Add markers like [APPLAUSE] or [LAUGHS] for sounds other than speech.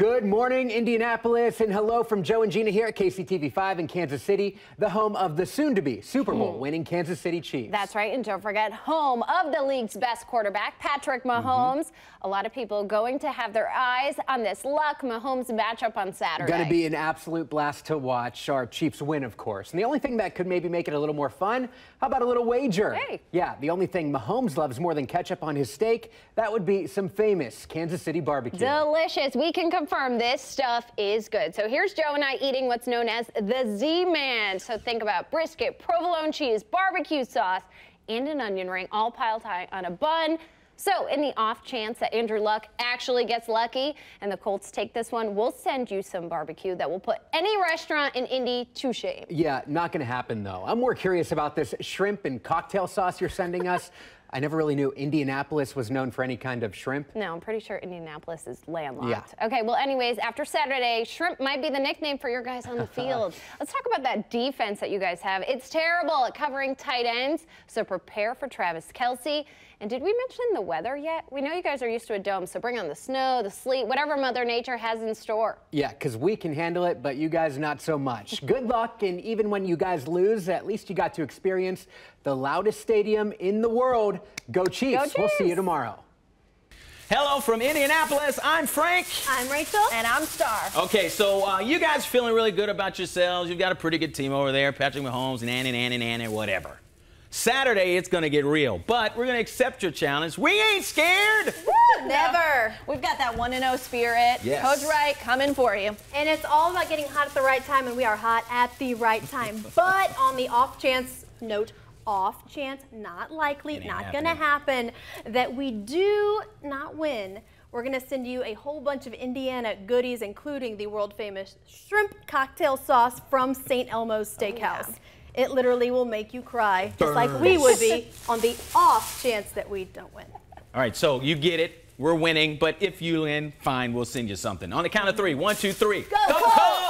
Good morning, Indianapolis, and hello from Joe and Gina here at KCTV5 in Kansas City, the home of the soon-to-be Super Bowl Hmm. winning Kansas City Chiefs. That's right, and don't forget, home of the league's best quarterback, Patrick Mm-hmm. Mahomes. A lot of people going to have their eyes on this Luck Mahomes matchup on Saturday. Going to be an absolute blast to watch. Our Chiefs win, of course. And the only thing that could maybe make it a little more fun, how about a little wager? Hey. Yeah, the only thing Mahomes loves more than ketchup on his steak, that would be some famous Kansas City barbecue. Delicious. We can confirm this stuff is good. So here's Joe and I eating what's known as the Z-Man. So think about brisket, provolone cheese, barbecue sauce, and an onion ring all piled high on a bun. So in the off chance that Andrew Luck actually gets lucky and the Colts take this one, we'll send you some barbecue that will put any restaurant in Indy to shame. Yeah, not going to happen though. I'm more curious about this shrimp and cocktail sauce you're sending us. [LAUGHS] I never really knew Indianapolis was known for any kind of shrimp. No, I'm pretty sure Indianapolis is landlocked. Yeah. Okay, well, anyways, after Saturday, shrimp might be the nickname for your guys on the [LAUGHS] field. Let's talk about that defense that you guys have. It's terrible at covering tight ends, so prepare for Travis Kelce. And did we mention the weather yet? We know you guys are used to a dome, so bring on the snow, the sleet, whatever Mother Nature has in store. Yeah, because we can handle it, but you guys not so much. [LAUGHS] Good luck, and even when you guys lose, at least you got to experience the loudest stadium in the world. Go Chiefs. We'll see you tomorrow. Hello from Indianapolis. I'm Frank. I'm Rachel. And I'm Star. Okay, so uh, you guys feeling really good about yourselves. You've got a pretty good team over there. Patrick Mahomes and Annie, Annie, Annie, whatever. Saturday, it's going to get real, but we're going to accept your challenge. We ain't scared. Never. We've got that 1 0 spirit. Yes. Coach Reich coming for you. And it's all about getting hot at the right time, and we are hot at the right time. [LAUGHS] but on the off chance note, off chance, not likely, ain't not going to happen, that we do not win. We're going to send you a whole bunch of Indiana goodies, including the world famous shrimp cocktail sauce from St. Elmo's oh, Steakhouse. It literally will make you cry, just like we would be on the off chance that we don't win. All right, so you get it. We're winning, but if you win, fine, we'll send you something. On the count of three. One, two, three. Go, Colts!